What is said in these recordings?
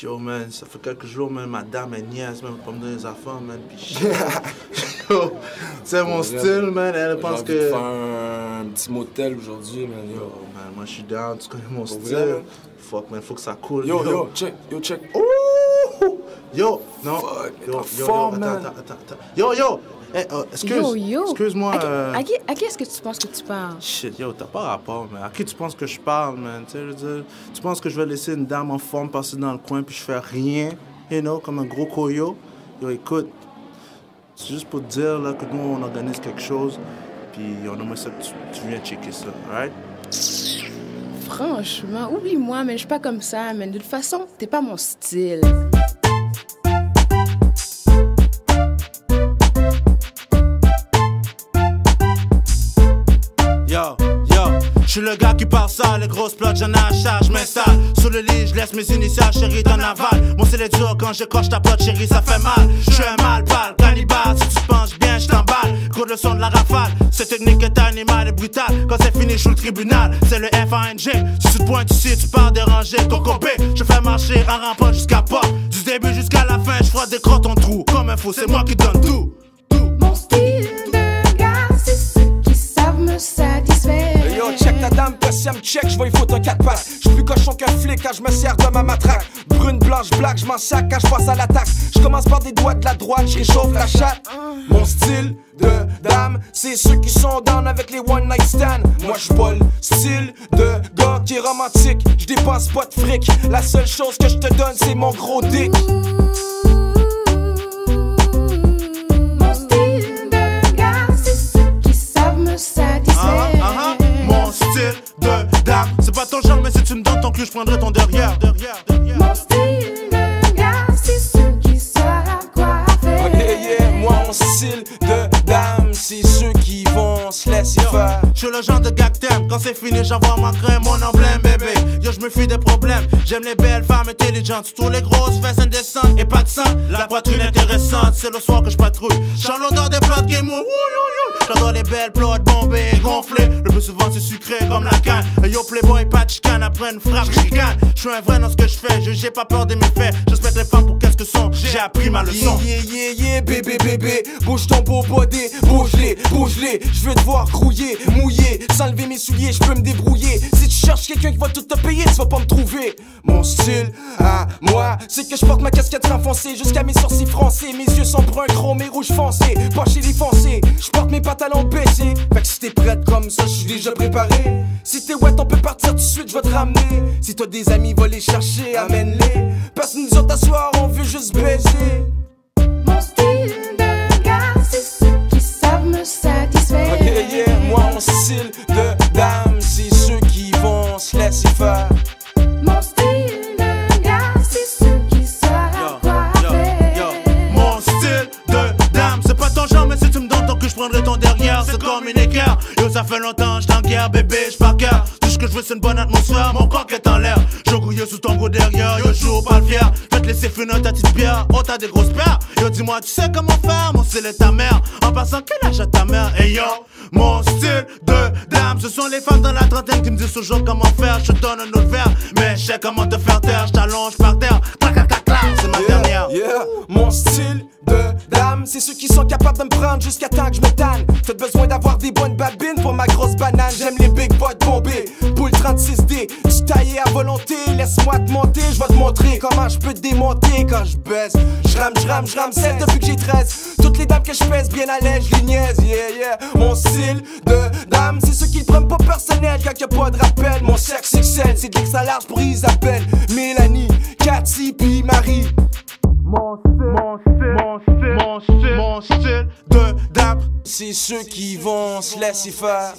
Yo, man, ça fait quelques jours, man, ma dame, elle niaise, man, pour me donner des affaires, man, shit. Yo, c'est mon style, man, elle pense que... de faire un petit motel aujourd'hui, man. Yo, Yo, man, moi, je suis down, tu connais mon style. Fuck, man, faut que ça coule. yo, yo, check, yo, check. Yo, non. Fuck, yo, yo, yo, fort, attends, man? attends, attends, attends. Yo, yo! Euh, excuse, Yo, yo. excuse-moi. À qui, euh, à qui- à qui est-ce que tu penses que tu parles? Shit, yo, t'as pas rapport, man. À qui tu penses que je parle, man? Tu sais, je veux dire, tu penses que je vais laisser une dame en forme passer dans le coin puis je fais rien, you know, comme un gros coyo? Yo, écoute, c'est juste pour te dire, là, que nous, on organise quelque chose, puis on aimerait ça que tu, tu viens checker ça, alright? Franchement, oublie-moi, mais je suis pas comme ça, mais de toute façon, t'es pas mon style. Je suis le gars qui parle ça, les grosses plots, j'en à charge, m'installe. Sous le lit, je laisse mes initiales, chérie, t'en aval. Mon c'est dur quand je coche ta plotte, chérie, ça fait mal. Je suis un mal pâle, cannibale, si tu te penches bien, je t'emballe. Gros le son de la rafale, cette technique est animale et brutale. Quand c'est fini, je le tribunal, c'est le FANG. Si tu te pointes ici, tu pars déranger, Coco B. Je fais marcher en rampant jusqu'à pas. Du début jusqu'à la fin, je frotte des crottes en trou. Comme un fou, c'est moi qui donne tout. Ta dame, me check, je il faut un 4 pattes. Je plus cochon qu'un flic quand je me sers de ma matraque. Brune, blanche, black, je m'en sac quand je passe à l'attaque. Je commence par des doigts de la droite, je la chatte. Mon style de dame, c'est ceux qui sont down avec les one night stand. Moi je pas le style de gars qui est romantique. Je dépense pas de fric. La seule chose que je te donne, c'est mon gros dick. C'est pas ton genre, mais si tu me donnes ton cul, je prendrai ton derrière. derrière, derrière. Mon style de gars, c'est ceux qui savent quoi faire. Ok, yeah, moi mon style de dame, c'est ceux qui vont se laisser faire. Je suis le genre de gars que t'aimes. Quand c'est fini, j'envoie ma crème, mon emblème, bébé. Yo, je me fuis des problèmes. J'aime les belles femmes intelligentes. Surtout les grosses fesses indécentes et pas de sang. La poitrine intéressante, c'est le soir que je patrouille. J'en l'odeur des plots qui mou. J'adore les belles plots bombées et gonflées. Le plus souvent, c'est sucré comme la canne. Yo, playboy, pas de chicane. Après une frappe, chicane. Je suis un vrai dans ce que je fais. Je- J'ai pas peur de mes faits. Je les femmes pour qu'est-ce J'ai appris ma leçon. Yeah, yeah, yeah, bébé, bébé. Bouge ton beau body, bouge-les, bouge-les. Je veux te voir grouiller, mouiller. Sans lever mes souliers, je peux me débrouiller. Si tu cherches quelqu'un qui va tout te payer, tu vas pas me trouver. Mon style, à moi, c'est que je porte ma casquette enfoncée jusqu'à mes sourcils français. Mes yeux sont bruns, chrome et rouge foncé. Pas chez les foncés, je porte mes pantalons baissés. Fait si t'es prête comme ça, je suis déjà préparé. Si t'es wet, on peut partir tout de suite, je vais te ramener. Si t'as des amis, va les chercher, amène-les. Que nous autres, à on veut juste baiser. Ça fait longtemps, j'suis en guerre, bébé, par cœur. Tout ce que je veux, c'est une bonne atmosphère. Mon corps qui est en l'air. Je grouille sous ton gros derrière. Yo, joue pas le fier. Je te laisser finir ta petite bière. Oh, t'as des grosses paires. Yo, dis-moi, tu sais comment faire. Mon style est ta mère. En passant, quel âge a ta mère? Et yo, mon style de dame, ce sont les femmes dans la trentaine qui me disent toujours comment faire. Je te donne un autre verre, mais je sais comment te faire taire. Je t'allonge par terre. Clac, clac, clac, clac, c'est ma dernière. Yeah, mon style de dame, c'est ceux qui sont capables de me prendre jusqu'à temps que je me tanne. Pour ma grosse banane. J'aime les big boys bombés, poule 36D, tu taillé à volonté. Laisse-moi te monter, je vais te montrer comment je peux te démonter quand je baisse. J'rame, j'rame, j'rame 7 depuis que j'ai 13. Toutes les dames que je pèse bien à l'aise, je les niaise, yeah, yeah. Mon style de dame, c'est ceux qui le prennent pas personnel quand y'a pas de rappel. Mon sexe excelle, c'est de l'extra large pour Isabelle, Mélanie, Cathy, puis Marie. Mon style, mon style, mon style, mon style, mon style. C'est ceux qui vont se laisser faire.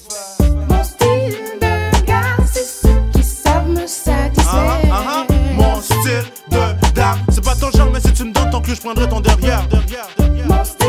Mon style de gars, c'est ceux qui savent me Ah, satisfaire. ah, ah. Mon style de dame. C'est pas ton genre, mais si tu me donnes ton cul, je prendrai ton derrière. derrière, derrière. Mon style